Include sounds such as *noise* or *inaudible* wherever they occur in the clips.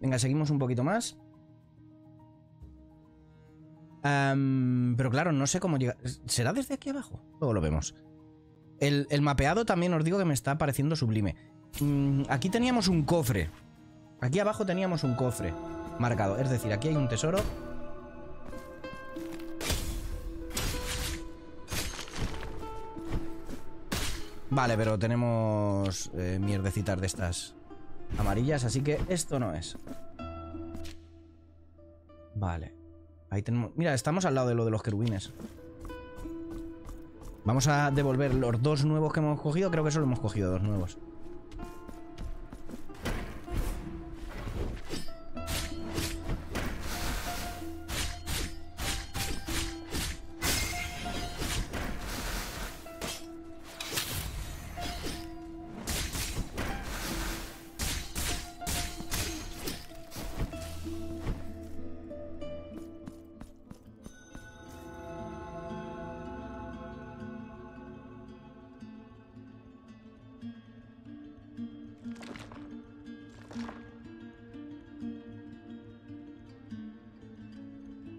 Venga, seguimos un poquito más. Pero claro, no sé cómo llegar. ¿Será desde aquí abajo? Luego lo vemos. El, el mapeado también os digo que me está pareciendo sublime. Mm, aquí teníamos un cofre. Aquí abajo teníamos un cofre marcado. Es decir, aquí hay un tesoro. Vale, pero tenemos eh, mierdecitas de estas amarillas, así que esto no es. Vale. Ahí tenemos... Mira, estamos al lado de lo de los querubines. Vamos a devolver los dos nuevos que hemos cogido. Creo que solo hemos cogido dos nuevos.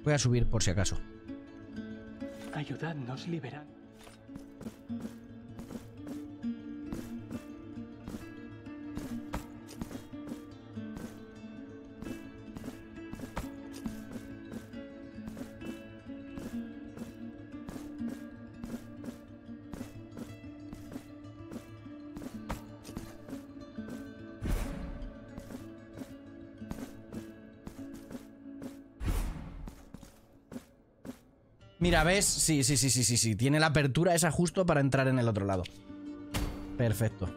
Voy a subir por si acaso. Ayudadnos, liberad. Mira, ¿ves? Sí, sí, sí, sí, sí, sí. Tiene la apertura esa justo para entrar en el otro lado. Perfecto.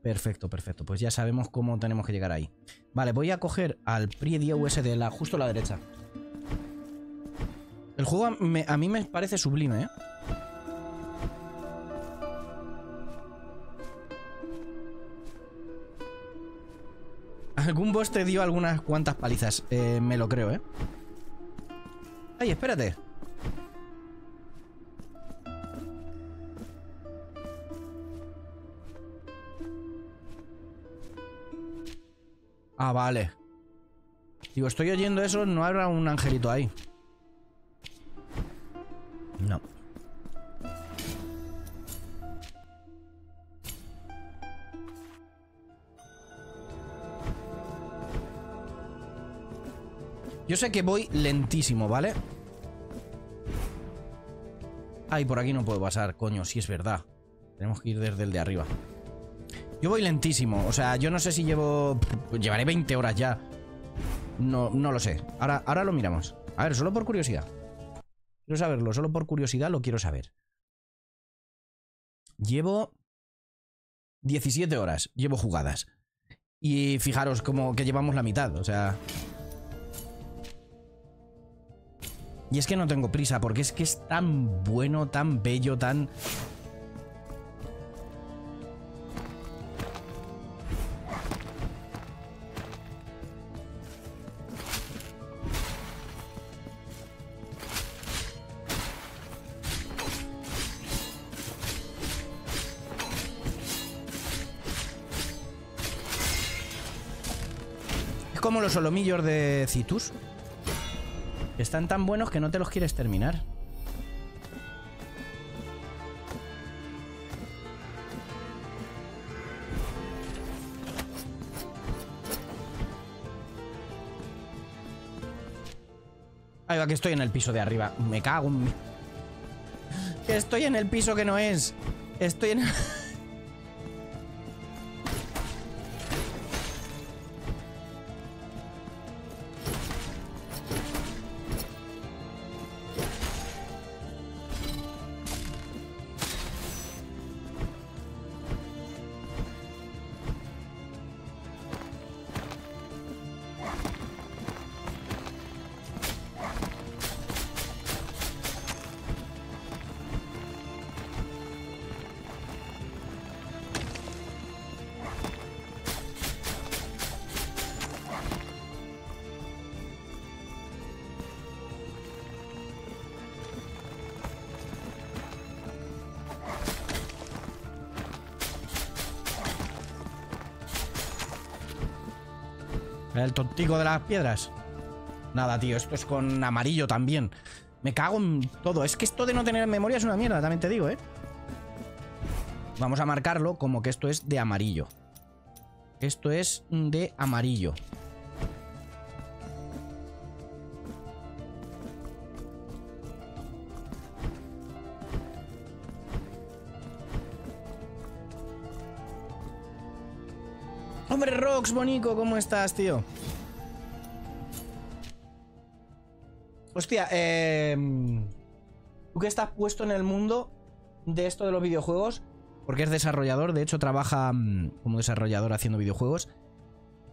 Perfecto, perfecto. Pues ya sabemos cómo tenemos que llegar ahí. Vale, voy a coger al priedio US de la, justo a la derecha. El juego a, a mí me parece sublime, ¿eh? Te dio algunas cuantas palizas. Eh, me lo creo, ¿eh? Ay, espérate. Ah, vale. Digo, estoy oyendo eso, no habrá un angelito ahí. Yo sé que voy lentísimo, ¿vale? Ay, por aquí no puedo pasar, coño, si es verdad. Tenemos que ir desde el de arriba. Yo voy lentísimo, o sea, yo no sé si llevo... Llevaré 20 horas ya. No, no lo sé. Ahora, ahora lo miramos. A ver, solo por curiosidad. Quiero saberlo, solo por curiosidad lo quiero saber. Llevo 17 horas, llevo jugadas. Y fijaros como que llevamos la mitad, o sea... Y es que no tengo prisa, porque es que es tan bueno, tan bello, tan... Es como los solomillos de Citus. Están tan buenos que no te los quieres terminar. Ahí va, que estoy en el piso de arriba. Me cago en estoy en el piso que no es. Estoy en... El tontico de las piedras. Nada, tío, esto es con amarillo también. Me cago en todo. Es que esto de no tener memoria es una mierda, también te digo, ¿eh? Vamos a marcarlo como que esto es de amarillo. Esto es de amarillo. Rox, Bonico, ¿cómo estás, tío? Hostia, eh, tú que estás puesto en el mundo de esto de los videojuegos, porque es desarrollador, de hecho trabaja mm, como desarrollador haciendo videojuegos.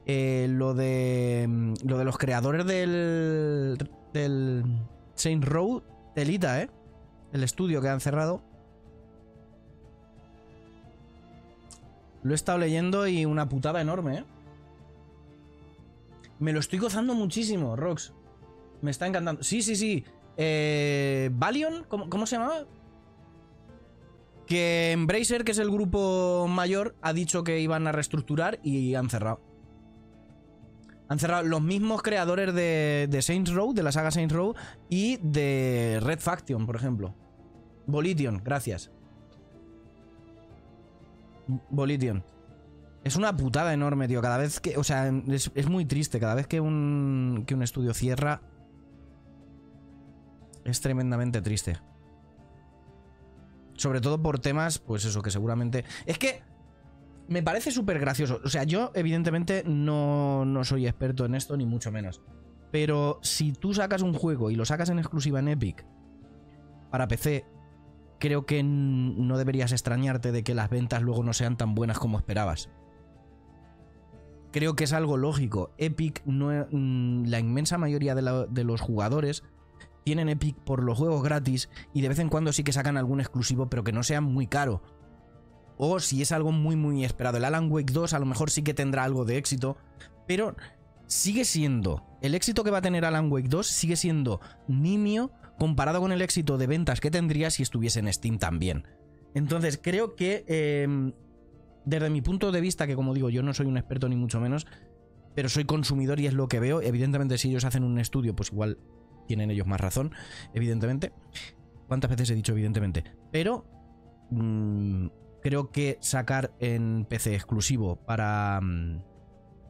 Eh, lo de mm, lo de los creadores del del Saint Row, telita, ¿eh? El estudio que han cerrado. Lo he estado leyendo y una putada enorme, ¿eh? Me lo estoy gozando muchísimo, Rox. Me está encantando. Sí, sí, sí. Eh, Valion, ¿cómo, se llamaba? Que Embracer, que es el grupo mayor, ha dicho que iban a reestructurar y han cerrado. Han cerrado los mismos creadores de, Saints Row, de la saga Saints Row, y de Red Faction, por ejemplo. Volition, gracias. Volition. Es una putada enorme, tío. Cada vez que. O sea, es, muy triste. Cada vez que un, que un estudio cierra, es tremendamente triste. Sobre todo por temas, pues eso, que seguramente... Es que me parece súper gracioso. O sea, yo evidentemente no, no soy experto en esto, ni mucho menos. Pero si tú sacas un juego y lo sacas en exclusiva en Epic para PC, creo que no deberías extrañarte de que las ventas luego no sean tan buenas como esperabas. Creo que es algo lógico. Epic, no, mm, la inmensa mayoría de, los jugadores tienen Epic por los juegos gratis y de vez en cuando sí que sacan algún exclusivo, pero que no sea muy caro. O si es algo muy muy esperado. El Alan Wake 2 a lo mejor sí que tendrá algo de éxito, pero sigue siendo, el éxito que va a tener Alan Wake 2 sigue siendo nimio comparado con el éxito de ventas que tendría si estuviese en Steam también. Entonces creo que em, desde mi punto de vista, que como digo yo no soy un experto ni mucho menos, pero soy consumidor y es lo que veo, evidentemente si ellos hacen un estudio pues igual tienen ellos más razón, evidentemente. ¿Cuántas veces he dicho evidentemente? Pero mm, creo que sacar en PC exclusivo para, mm,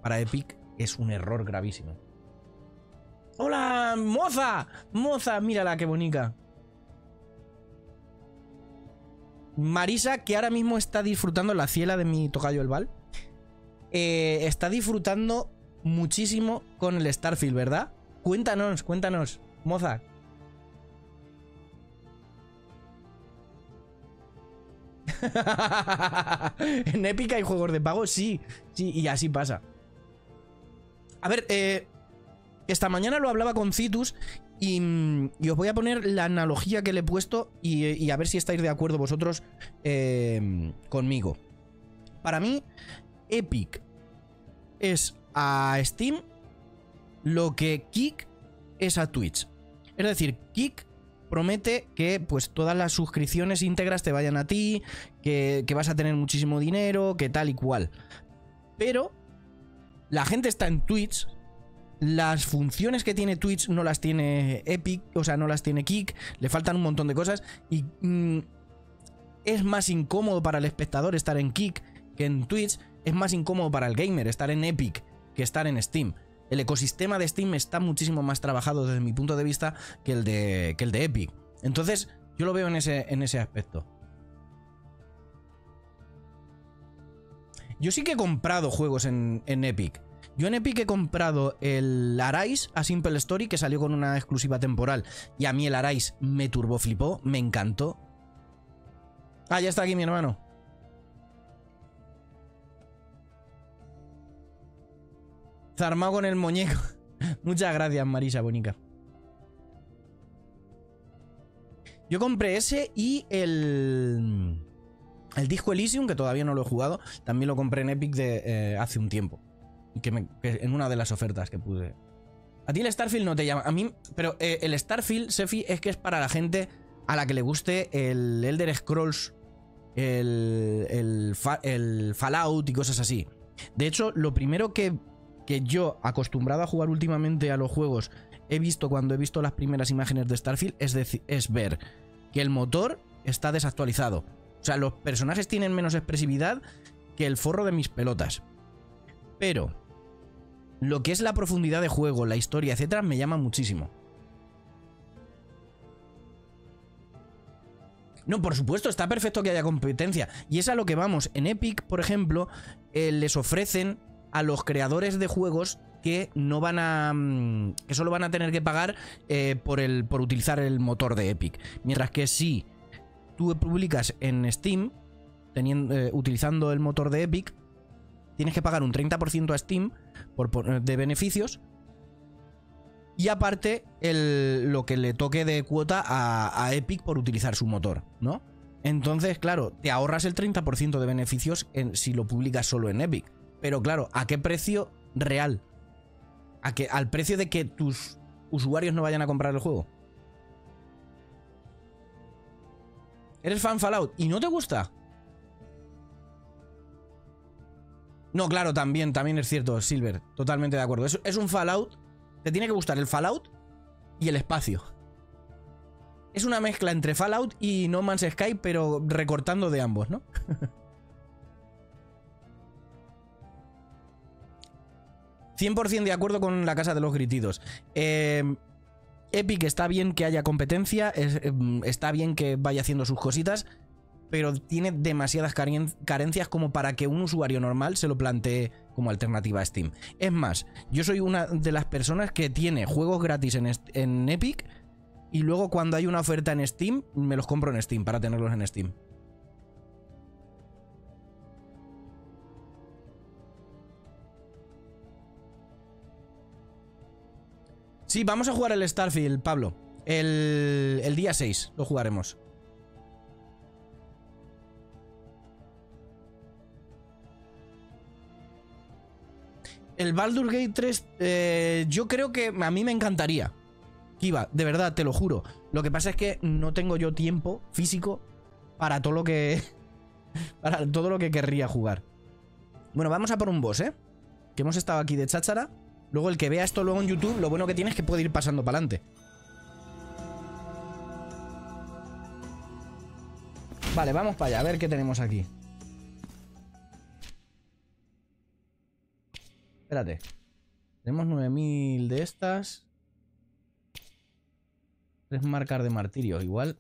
para Epic es un error gravísimo. ¡Hola, moza! ¡Moza! Mírala, qué bonita. Marisa, que ahora mismo está disfrutando la ciela de mi tocayo el Val. Eh, está disfrutando muchísimo con el Starfield, ¿verdad? Cuéntanos, cuéntanos. Moza. *laughs* en Epic hay juegos de pago, sí. Sí, y así pasa. A ver, eh, esta mañana lo hablaba con Citus y, os voy a poner la analogía que le he puesto y, a ver si estáis de acuerdo vosotros eh, conmigo. Para mí, Epic es a Steam lo que Kick es a Twitch. Es decir, Kik promete que pues todas las suscripciones íntegras te vayan a ti, que, vas a tener muchísimo dinero, que tal y cual. Pero la gente está en Twitch, las funciones que tiene Twitch no las tiene Epic, o sea, no las tiene Kik, le faltan un montón de cosas y mm, es más incómodo para el espectador estar en Kik que en Twitch, es más incómodo para el gamer estar en Epic que estar en Steam el ecosistema de Steam está muchísimo más trabajado desde mi punto de vista que el de, que el de Epic. Entonces, yo lo veo en ese, en ese aspecto. Yo sí que he comprado juegos en, en Epic. Yo en Epic he comprado el Arise a Simple Story que salió con una exclusiva temporal. Y a mí el Arise me turboflipó, me encantó. Ah, ya está aquí mi hermano. Zarmado con el muñeco. *laughs* Muchas gracias, Marisa Bonica. Yo compré ese y el. El disco Elysium, que todavía no lo he jugado, también lo compré en Epic de eh, hace un tiempo. Que, en una de las ofertas que puse. A ti el Starfield no te llama. A mí. Pero eh, el Starfield, Sefi, es que es para la gente a la que le guste el Elder Scrolls, el, el Fallout y cosas así. De hecho, lo primero que que yo, acostumbrado a jugar últimamente a los juegos, he visto cuando he visto las primeras imágenes de Starfield, es, decir, es ver que el motor está desactualizado. O sea, los personajes tienen menos expresividad que el forro de mis pelotas. Pero lo que es la profundidad de juego, la historia, etcétera, me llama muchísimo. No, por supuesto, está perfecto que haya competencia. Y es a lo que vamos. En Epic, por ejemplo, eh, les ofrecen a los creadores de juegos que no van a. Mm, que solo van a tener que pagar eh, por, el, por utilizar el motor de Epic. Mientras que si tú publicas en Steam, teniendo, eh, utilizando el motor de Epic, tienes que pagar un 30% a Steam por, de beneficios. Y aparte, el, lo que le toque de cuota a, Epic por utilizar su motor, ¿no? Entonces, claro, te ahorras el 30% de beneficios en, si lo publicas solo en Epic. Pero claro, ¿a qué precio real? ¿A que, ¿Al precio de que tus usuarios no vayan a comprar el juego? ¿Eres fan Fallout y no te gusta? No, claro, también, también es cierto, Silver. Totalmente de acuerdo. Es, es un Fallout. Te tiene que gustar el Fallout y el espacio. Es una mezcla entre Fallout y No Man's Sky, pero recortando de ambos, ¿no? *laughs* 100% de acuerdo con la casa de los gritidos. Eh, Epic está bien que haya competencia, em, está bien que vaya haciendo sus cositas, pero tiene demasiadas carencias como para que un usuario normal se lo plantee como alternativa a Steam. Es más, yo soy una de las personas que tiene juegos gratis en, en Epic y luego cuando hay una oferta en Steam, me los compro en Steam para tenerlos en Steam. Sí, vamos a jugar el Starfield, Pablo. El, día 6 lo jugaremos. El Baldur Gate 3, eh, yo creo que a mí me encantaría. Kiva, de verdad, te lo juro. Lo que pasa es que no tengo yo tiempo físico para todo lo que. *laughs* para todo lo que querría jugar. Bueno, vamos a por un boss, ¿eh? Que hemos estado aquí de cháchara. Luego el que vea esto luego en YouTube, lo bueno que tiene es que puede ir pasando para adelante. Vale, vamos para allá, a ver qué tenemos aquí. Espérate. Tenemos 9000 de estas. Tres marcas de martirio. Igual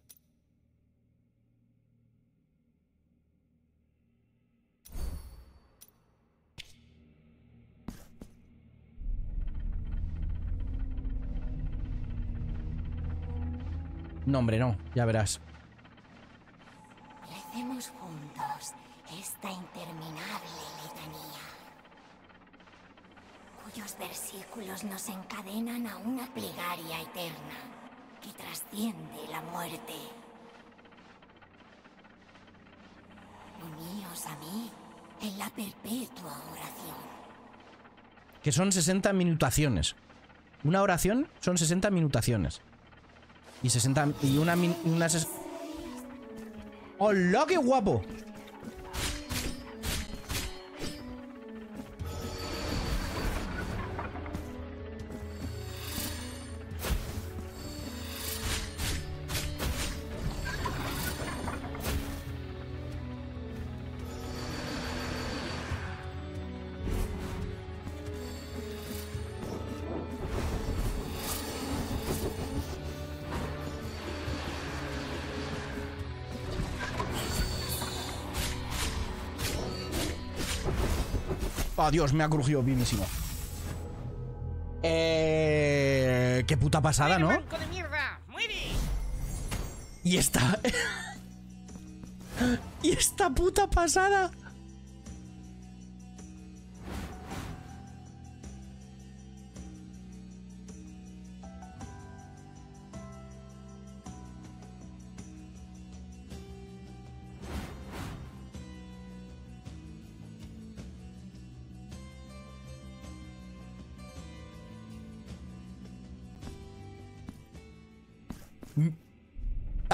No, hombre, no, ya verás. Recemos juntos esta interminable cuyos versículos nos encadenan a una plegaria eterna que trasciende la muerte. Uníos a mí en la perpetua oración. Que son 60 minutaciones. Una oración son 60 minutaciones. Y 60... Y una... una ¡Hola, qué guapo! Dios, me ha crujido bienísimo. Eh... Qué puta pasada, ¿no? Y esta... *laughs* y esta puta pasada.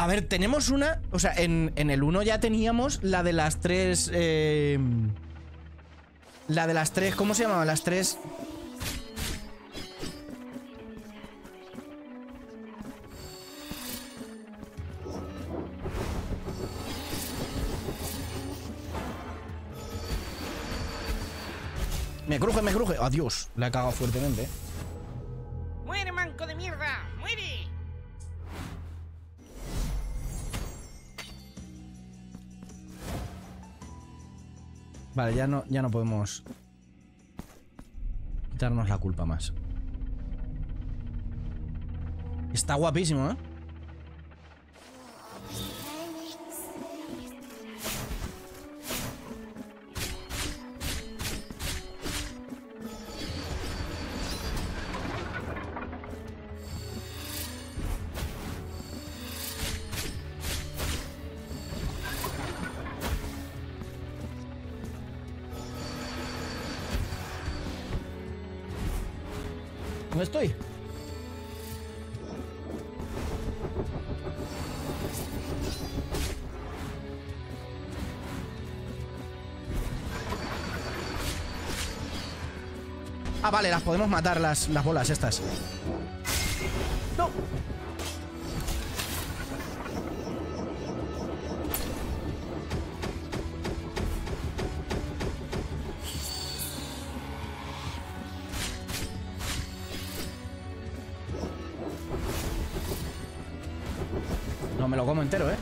A ver, tenemos una... O sea, en, en el 1 ya teníamos la de las tres... Eh, la de las tres... ¿Cómo se llamaba? Las tres... Me cruje, me cruje. Adiós. La he cagado fuertemente. Vale, ya no, ya no podemos quitarnos la culpa más. Está guapísimo, ¿eh? Vale, las podemos matar, las, las bolas estas. No. No me lo como entero, ¿eh?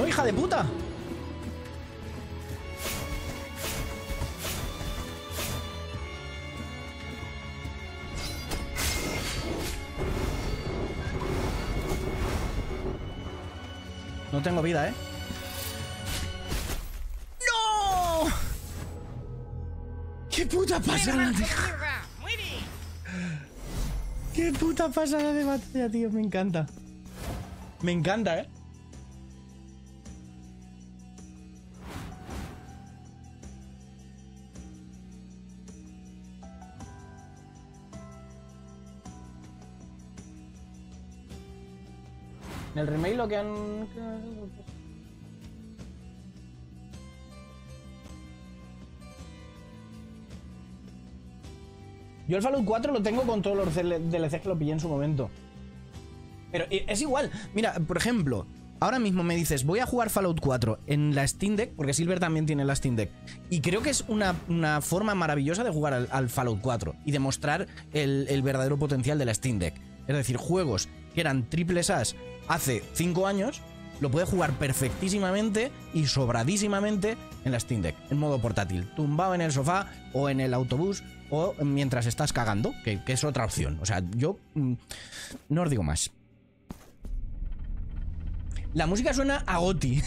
¡No, hija de puta! No tengo vida, ¿eh? ¡No! ¡Qué puta ¡Muere, pasada! ¡Muere! ¡Qué puta pasada de batalla, tío! Me encanta. Me encanta, ¿eh? Que han... Yo el Fallout 4 lo tengo con todos los DLCs que lo pillé en su momento. Pero es igual. Mira, por ejemplo, ahora mismo me dices, voy a jugar Fallout 4 en la Steam Deck, porque Silver también tiene la Steam Deck. Y creo que es una, forma maravillosa de jugar al, al Fallout 4 y demostrar el, el verdadero potencial de la Steam Deck. Es decir, juegos que eran triples As hace 5 años, lo puedes jugar perfectísimamente y sobradísimamente en la Steam Deck, en modo portátil, tumbado en el sofá o en el autobús o mientras estás cagando, que, que es otra opción. O sea, yo mm, no os digo más. La música suena a Goti.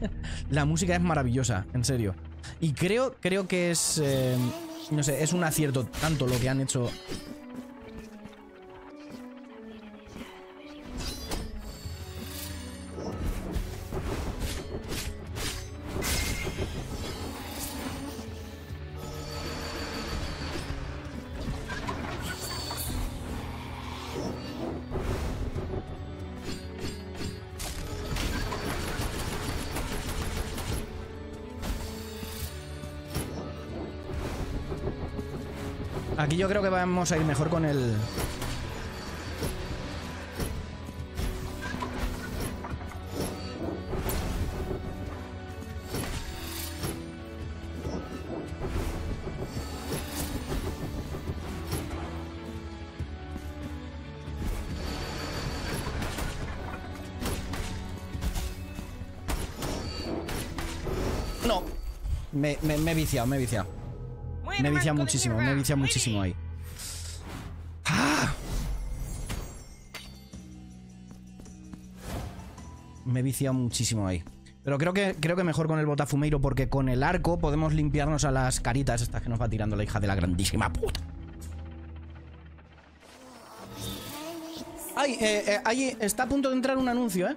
*laughs* la música es maravillosa, en serio. Y creo, creo que es. eh, no sé, es un acierto tanto lo que han hecho. yo creo que vamos a ir mejor con el... No. Me, me, me he viciado, me he viciado. Me de muchísimo, me muere. muchísimo ahí. ¡Ah! Me he viciado muchísimo ahí. Pero creo que, creo que mejor con el botafumeiro porque con el arco podemos limpiarnos a las caritas estas que nos va tirando la hija de la grandísima puta. Ay, eh, eh, ahí está a punto de entrar un anuncio, ¿eh?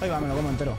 Ahí va, me lo como entero.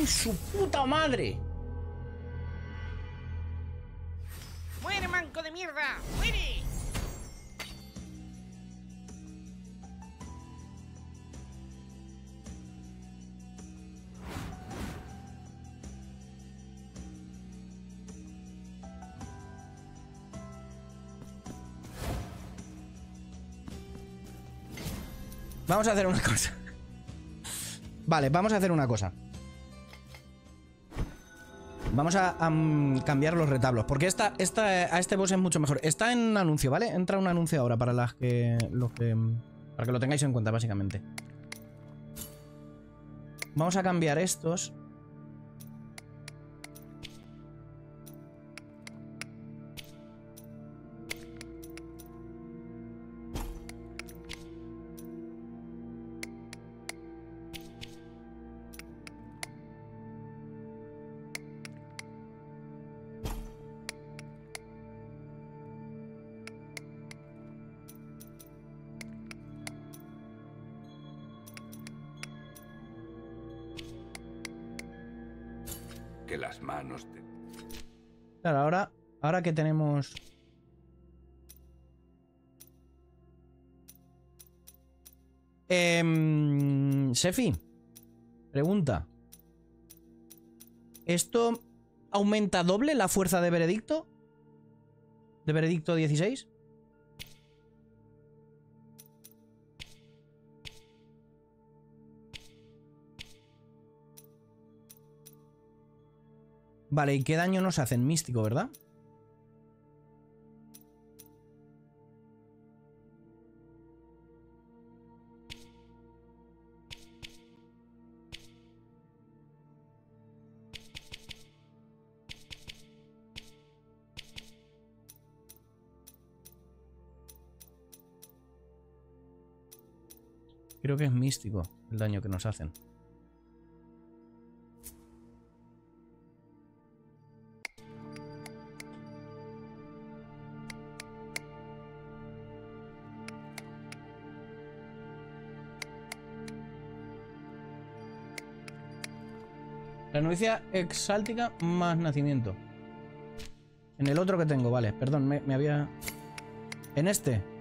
En su puta madre! Muere, manco de mierda. Muere. Vamos a hacer una cosa. Vale, vamos a hacer una cosa. Vamos a, mm, cambiar los retablos. Porque esta, esta, a este boss es mucho mejor. Está en anuncio, ¿vale? Entra un anuncio ahora para las. Los que. mm, Para que lo tengáis en cuenta, básicamente. Vamos a cambiar estos. Ahora. Que tenemos. Em, Sefi. Pregunta. ¿Esto aumenta doble la fuerza de veredicto? ¿De veredicto 16? Vale, ¿y qué daño nos hacen? Místico, ¿verdad? Que es místico el daño que nos hacen. La novicia exáltica más nacimiento. En el otro que tengo, vale. Perdón, me, me había... En este.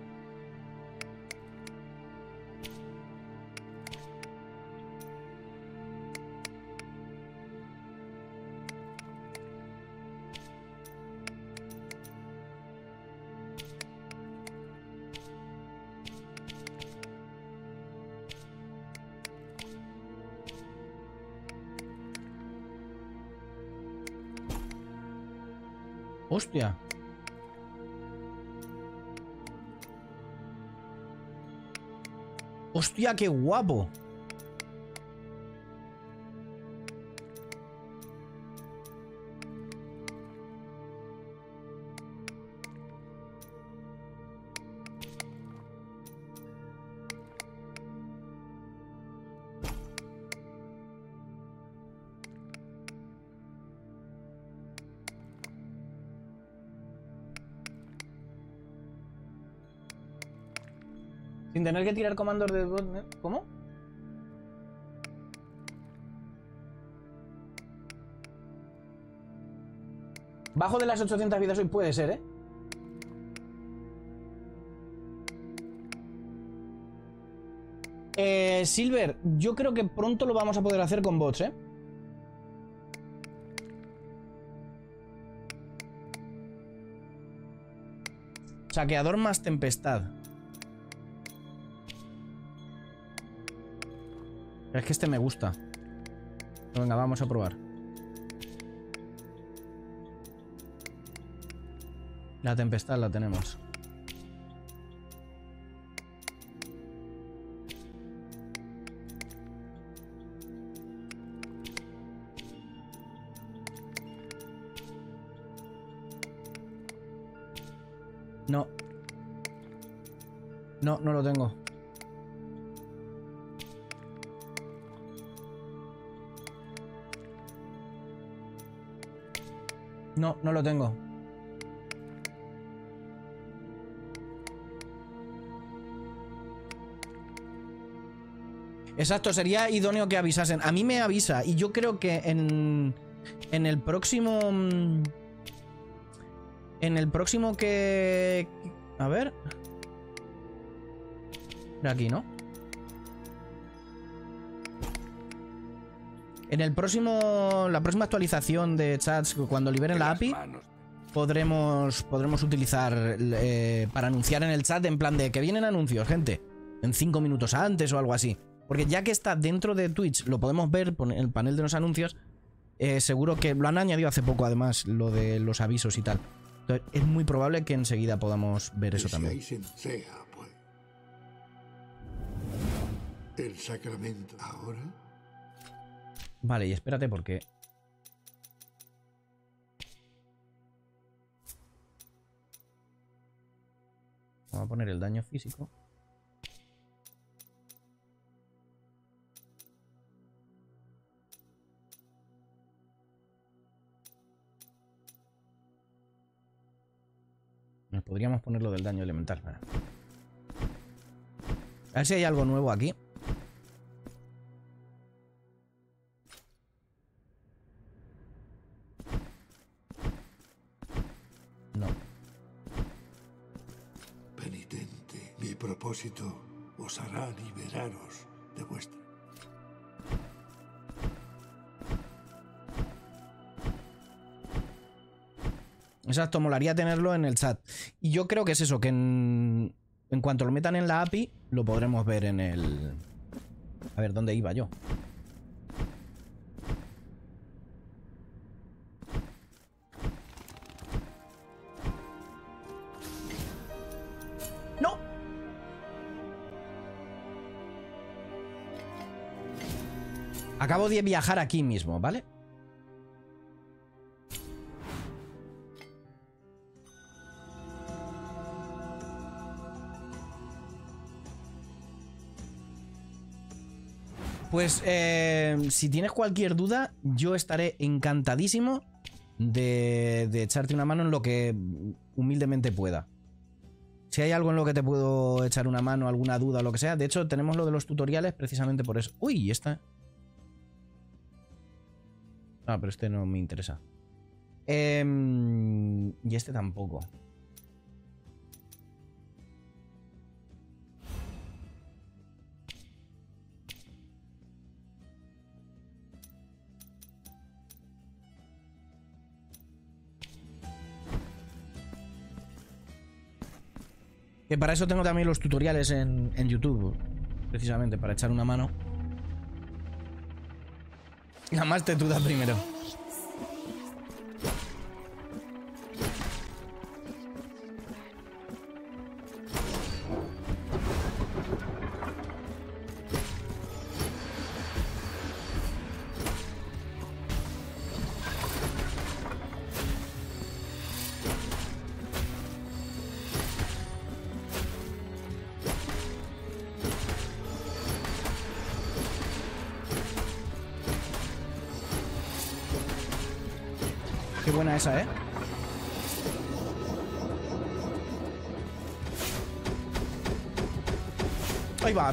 Hostia, qué guapo. Tener que tirar comandos de. ¿Cómo? Bajo de las 800 vidas hoy puede ser, ¿eh? Eh, Silver, yo creo que pronto lo vamos a poder hacer con bots, ¿eh? Saqueador más tempestad. Es que este me gusta. Venga, vamos a probar. La tempestad la tenemos. No. No, no lo tengo. No, no lo tengo. Exacto, sería idóneo que avisasen. A mí me avisa y yo creo que en, en el próximo... mm, En el próximo que... A ver... Aquí, ¿no? En el próximo... La próxima actualización de chats, cuando liberen la API, podremos, podremos utilizar eh, para anunciar en el chat en plan de que vienen anuncios, gente. En 5 minutos antes o algo así. Porque ya que está dentro de Twitch, lo podemos ver en el panel de los anuncios. eh, seguro que lo han añadido hace poco, además, lo de los avisos y tal. Entonces, es muy probable que enseguida podamos ver eso también. Pues. El sacramento ahora. Vale, y espérate porque... Vamos a poner el daño físico. Podríamos poner lo del daño elemental. A ver si hay algo nuevo aquí. Mi propósito os hará liberaros de vuestra. Exacto, molaría tenerlo en el chat. Y yo creo que es eso, que en, cuanto lo metan en la API, lo podremos ver en el... A ver, ¿dónde iba yo? Acabo de viajar aquí mismo, ¿vale? Pues eh, si tienes cualquier duda, yo estaré encantadísimo de, de echarte una mano en lo que humildemente pueda. Si hay algo en lo que te puedo echar una mano, alguna duda o lo que sea. De hecho, tenemos lo de los tutoriales precisamente por eso. Uy, ¿y esta. Ah, pero este no me interesa. Em, y este tampoco. Que para eso tengo también los tutoriales en, en YouTube. Precisamente, para echar una mano. La más tetuda primero.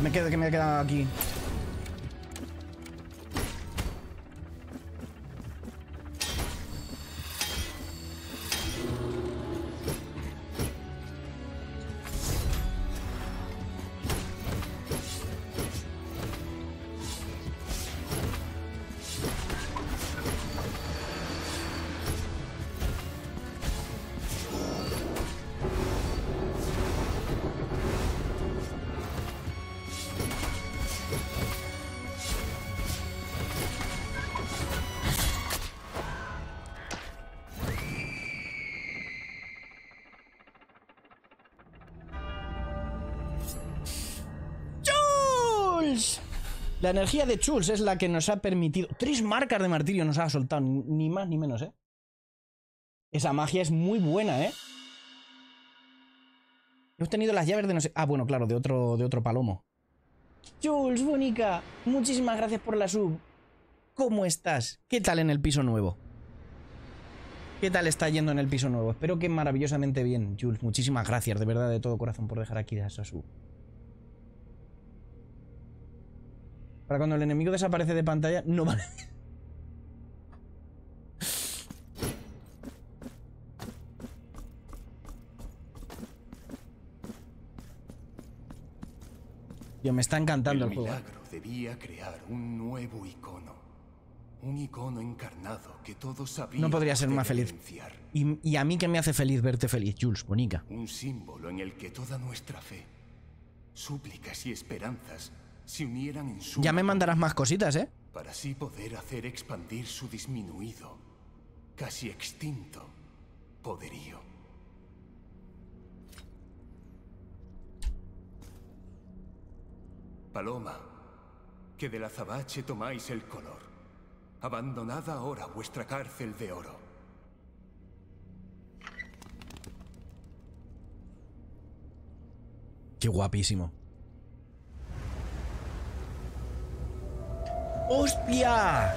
Me quedo que me he quedado aquí. La energía de Jules es la que nos ha permitido. Tres marcas de martirio nos ha soltado, ni más ni menos, ¿eh? Esa magia es muy buena, ¿eh? Hemos tenido las llaves de no sé. Ah, bueno, claro, de otro, de otro palomo. Jules, Bonica, muchísimas gracias por la sub. ¿Cómo estás? ¿Qué tal en el piso nuevo? ¿Qué tal está yendo en el piso nuevo? Espero que maravillosamente bien, Jules. Muchísimas gracias, de verdad, de todo corazón, por dejar aquí esa sub. Para cuando el enemigo desaparece de pantalla, no vale. Tío, me está encantando el, el juego. milagro debía crear un nuevo icono. Un icono encarnado que todos sabrían No podría ser más feliz. y a mí que me hace feliz verte feliz, Jules, bonica. Un símbolo en el que toda nuestra fe, súplicas y esperanzas se unieran en su Ya me mandarás más cositas, ¿eh? para así poder hacer expandir su disminuido, casi extinto, poderío. Paloma, que del azabache tomáis el color. Abandonad ahora vuestra cárcel de oro. Qué guapísimo. ¡Hostia!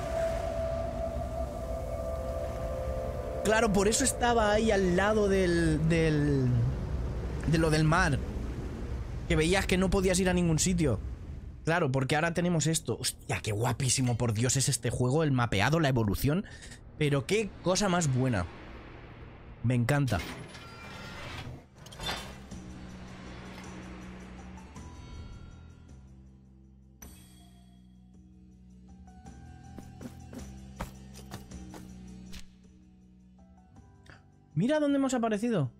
Claro, por eso estaba ahí al lado del, del... De lo del mar. Que veías que no podías ir a ningún sitio. Claro, porque ahora tenemos esto. Hostia, qué guapísimo, por Dios, es este juego, el mapeado, la evolución. Pero qué cosa más buena. Me encanta. Mira dónde hemos aparecido.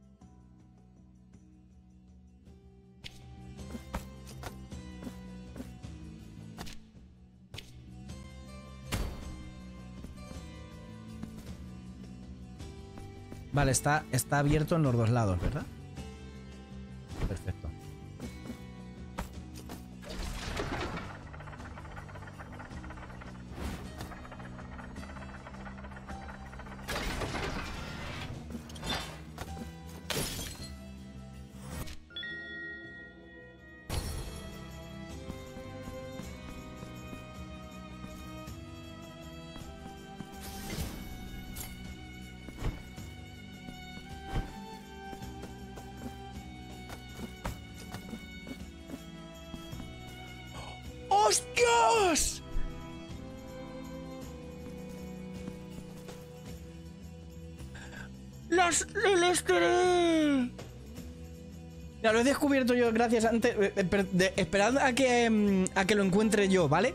Vale, está, está abierto en los dos lados, ¿verdad? Lo he descubierto yo gracias antes. eh, eh, esperad a que, mm, a que lo encuentre yo, ¿vale?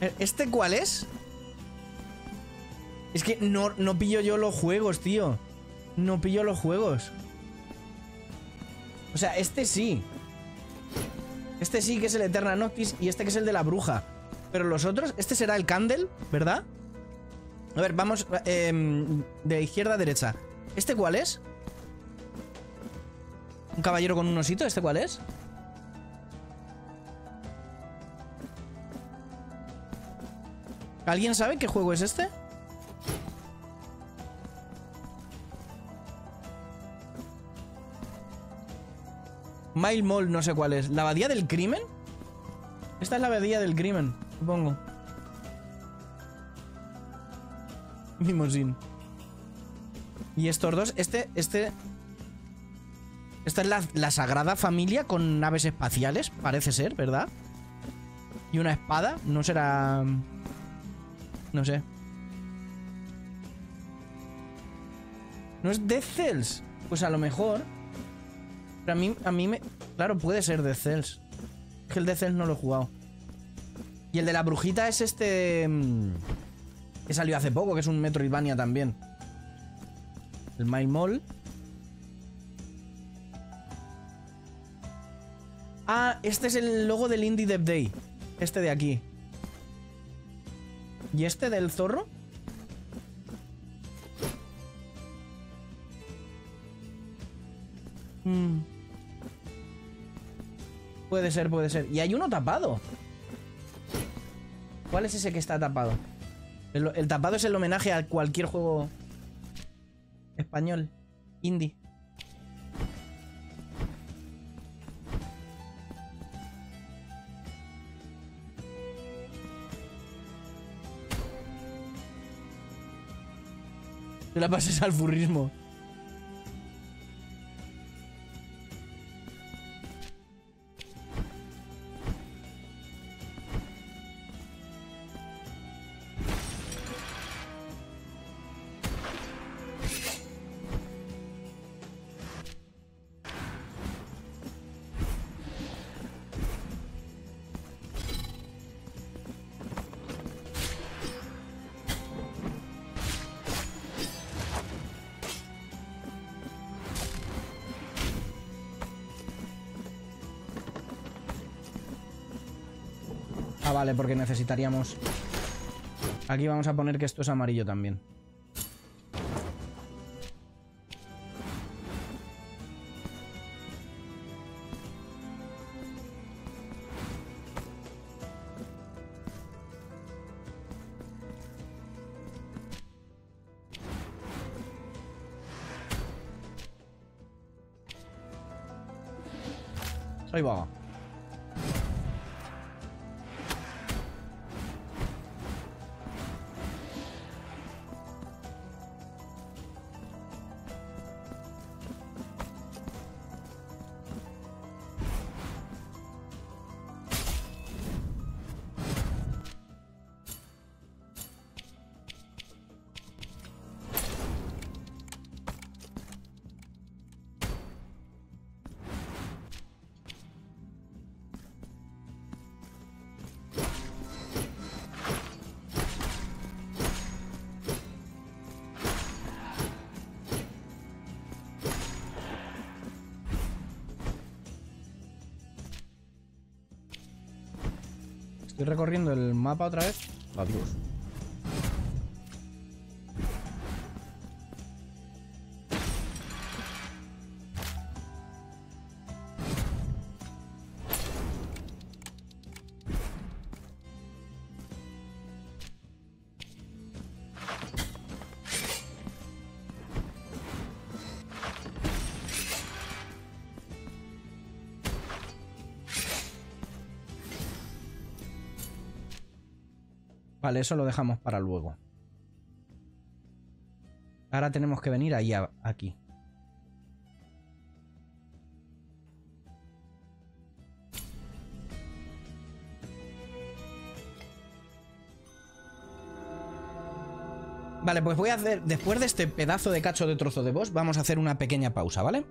Eh, ¿Este cuál es? Es que no, no pillo yo los juegos, tío. No pillo los juegos. O sea, este sí. Este sí que es el Eterna Noctis y este que es el de la bruja. Pero los otros, este será el Candle, ¿verdad? A ver, vamos em, de izquierda a derecha. ¿Este cuál es? ¿Un caballero con un osito? ¿Este cuál es? ¿Alguien sabe qué juego es este? Mile Mall, no sé cuál es. ¿La abadía del crimen? Esta es la abadía del crimen, supongo. *laughs* Mimosín. Y estos dos, este, este... Esta es la, la Sagrada Familia con naves espaciales, parece ser, ¿verdad? Y una espada, no será... No sé. ¿No es Death Cells? Pues a lo mejor... Pero a mí, a mí me... Claro, puede ser Death Cells. Es que el Death Cells no lo he jugado. Y el de la brujita es este... mm, Que salió hace poco, que es un Metroidvania también. El Mall. Ah, este es el logo del Indie Dev Day. Este de aquí. ¿Y este del zorro? Mm. Puede ser, puede ser. Y hay uno tapado. ¿Cuál es ese que está tapado? El, tapado es el homenaje a cualquier juego español, indie. Te la pases al furrismo. Ah, vale, porque necesitaríamos... Aquí vamos a poner que esto es amarillo también. Estoy recorriendo el mapa otra vez. Adiós. Vale, eso lo dejamos para luego. Ahora tenemos que venir ahí aquí. Vale, pues voy a hacer, después de este pedazo de cacho de trozo de boss, vamos a hacer una pequeña pausa, ¿vale?